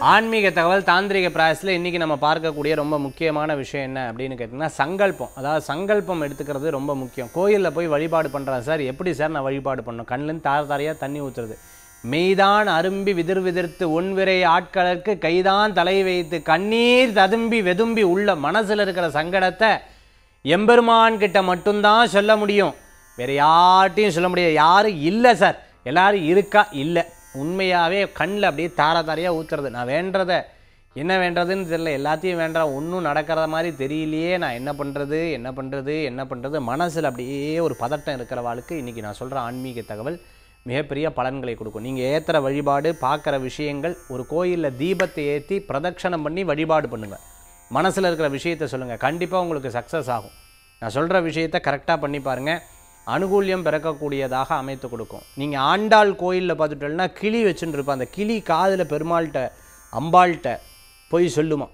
ஆன்மீக தகவல் தாந்திரிக பிராயசத்தில் இன்றைக்கி நம்ம பார்க்கக்கூடிய ரொம்ப முக்கியமான விஷயம் என்ன அப்படின்னு கேட்டிங்கன்னா சங்கல்பம். அதாவது சங்கல்பம் எடுத்துக்கிறது ரொம்ப முக்கியம். கோயிலில் போய் வழிபாடு பண்ணுறேன் சார். எப்படி சார் நான் வழிபாடு பண்ணணும்? கண்ணிலேருந்து தார தாரையாக தண்ணி ஊற்றுறது மெய்தான் அரும்பி விதிர் விதிர்த்து ஒன்விரை ஆட்களுக்கு கைதான் தலை வைத்து கண்ணீர் ததும்பி வெதும்பி உள்ள மனசில் இருக்கிற சங்கடத்தை எம்பெருமான் கிட்ட மட்டும்தான் சொல்ல முடியும். வேற யார்ட்டையும் சொல்ல முடியாது. யாரும் இல்லை சார். எல்லாரும் இருக்கா? இல்லை. உண்மையாகவே கண்ணில் அப்படியே தார தாரையாக ஊற்றுறது நான் வேண்டுறத என்ன வேண்டுறதுன்னு தெரியல. எல்லாத்தையும் வேண்டாம் ஒன்றும் நடக்கிற மாதிரி தெரியலையே. நான் என்ன பண்ணுறது என்ன பண்ணுறது என்ன பண்ணுறது மனசில் அப்படியே ஒரு பதட்டம் இருக்கிற வாழ்க்கை இன்றைக்கி நான் சொல்கிற ஆன்மீக தகவல் மிகப்பெரிய பலன்களை கொடுக்கும். நீங்கள் ஏற்றுற வழிபாடு பார்க்குற விஷயங்கள் ஒரு கோயிலில் தீபத்தை ஏற்றி பிரதட்சணம் பண்ணி வழிபாடு பண்ணுங்கள் மனசில் இருக்கிற விஷயத்த சொல்லுங்கள் கண்டிப்பாக உங்களுக்கு சக்ஸஸ் ஆகும். நான் சொல்கிற விஷயத்த கரெக்டாக பண்ணி பாருங்கள் அனுகூல்யம் பிறக்கக்கூடியதாக அமைத்து கொடுக்கும். நீங்கள் ஆண்டாள் கோயிலில் பார்த்துட்டோம்னா கிளி வச்சுட்டு அந்த கிளி காதில் பெருமாள்கிட்ட அம்பாள்கிட்ட போய் சொல்லுமா.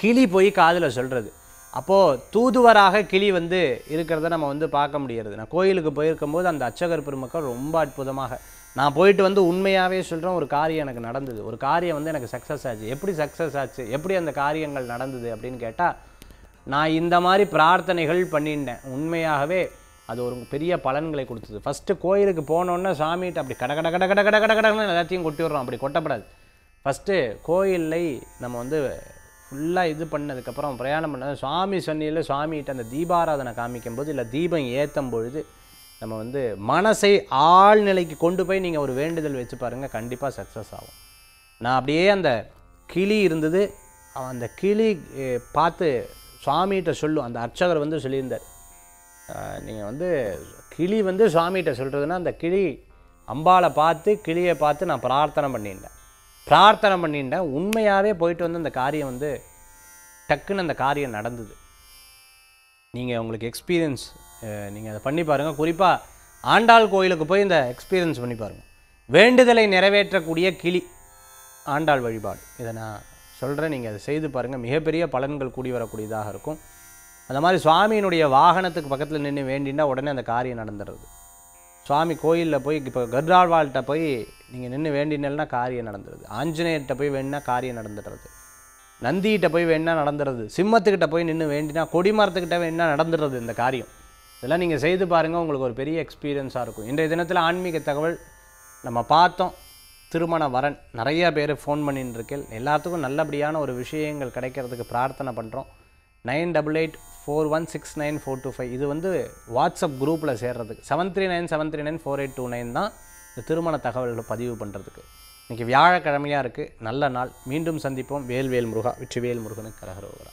கிளி போய் காதில் சொல்கிறது அப்போது தூதுவராக கிளி வந்து இருக்கிறத நம்ம வந்து பார்க்க முடியறது. நான் கோயிலுக்கு போயிருக்கும்போது அந்த அச்சகர் பெருமக்கள் ரொம்ப அற்புதமாக நான் போயிட்டு வந்து உண்மையாகவே சொல்கிறேன் ஒரு காரியம் எனக்கு நடந்தது. ஒரு காரியம் வந்து எனக்கு சக்ஸஸ் ஆச்சு. எப்படி சக்ஸஸ் ஆச்சு? எப்படி அந்த காரியங்கள் நடந்தது? அப்படின்னு கேட்டால் நான் இந்த மாதிரி பிரார்த்தனைகள் பண்ணிட்டேன் உண்மையாகவே அது ஒரு பெரிய பலன்களை கொடுத்தது. ஃபஸ்ட்டு கோயிலுக்கு போனோன்னே சாமிகிட்ட அப்படி கட கட கட கட கட கட கடன்னு எல்லாத்தையும் கொட்டி விடுறோம் அப்படி கொட்டப்படாது. ஃபஸ்ட்டு கோயிலை நம்ம வந்து ஃபுல்லாக இது பண்ணதுக்கப்புறம் பிரயாணம் பண்ணது. சுவாமி சொன்னியில் சுவாமிகிட்ட அந்த தீபாராதனை காமிக்கும்போது இல்லை தீபம் ஏற்றும் பொழுது நம்ம வந்து மனசை ஆழ்நிலைக்கு கொண்டு போய் நீங்கள் ஒரு வேண்டுதல் வச்சு பாருங்கள் கண்டிப்பாக சக்ஸஸ் ஆகும். நான் அப்படியே அந்த கிளி இருந்தது. அந்த கிளி பார்த்து சுவாமிகிட்ட சொல்லும் அந்த அர்ச்சகர் வந்து சொல்லியிருந்தார். நீங்கள் வந்து கிளி வந்து சுவாமிகிட்ட சொல்கிறதுனா அந்த கிளி அம்பாளை பார்த்து கிளியை பார்த்து நான் பிரார்த்தனை பண்ணிட்டேன் பிரார்த்தனை பண்ணிட்டேன் உண்மையாகவே போயிட்டு வந்து அந்த காரியம் வந்து டக்குன்னு அந்த காரியம் நடந்தது. நீங்கள் உங்களுக்கு எக்ஸ்பீரியன்ஸ் நீங்கள் அதை பண்ணி பாருங்கள் குறிப்பாக ஆண்டாள் கோயிலுக்கு போய் இந்த எக்ஸ்பீரியன்ஸ் பண்ணி பாருங்கள் வேண்டுதலை நிறைவேற்றக்கூடிய கிளி ஆண்டாள் வழிபாடு. இதை நான் சொல்கிறேன் நீங்கள் அதை செய்து பாருங்கள் மிகப்பெரிய பலன்கள் கூடி வரக்கூடியதாக இருக்கும். அந்த மாதிரி சுவாமியினுடைய வாகனத்துக்கு பக்கத்தில் நின்று வேண்டினா உடனே அந்த காரியம் நடந்துடுறது. சுவாமி கோயிலில் போய் இப்போ கர்டாழ்வாள்கிட்ட போய் நீங்கள் நின்று வேண்டினல்னா காரியம் நடந்துடுது. ஆஞ்சநேயர்கிட்ட போய் வேணுன்னா காரியம் நடந்துடுறது. நந்திகிட்ட போய் வேணா நடந்துடுறது. சிம்மத்துக்கிட்ட போய் நின்று வேண்டினா கொடிமரத்துக்கிட்ட வேணா நடந்துடுறது இந்த காரியம். இதெல்லாம் நீங்கள் செய்து பாருங்கள் உங்களுக்கு ஒரு பெரிய எக்ஸ்பீரியன்ஸாக இருக்கும். இன்றைய தினத்தில் ஆன்மீக தகவல் நம்ம பார்த்தோம். திருமண வரன். நிறைய பேர் ஃபோன் பண்ணின்னு இருக்கேன் எல்லாத்துக்கும் நல்லபடியான ஒரு விஷயங்கள் கிடைக்கிறதுக்கு பிரார்த்தனை பண்ணுறோம் nine double eight four one six nine four two five இது வந்து வாட்ஸ்அப் குரூப்பில் சேர்றதுக்கு. Seven three nine seven three nine four eight two nine தான் இந்த திருமண தகவல்களை பதிவு பண்ணுறதுக்கு இன்றைக்கி வியாழக்கிழமையாக இருக்குது நல்ல நாள். மீண்டும் சந்திப்போம். வேல்வேல் முருகா வெற்றிவேல் முருகனுக்கு கரகரோகரா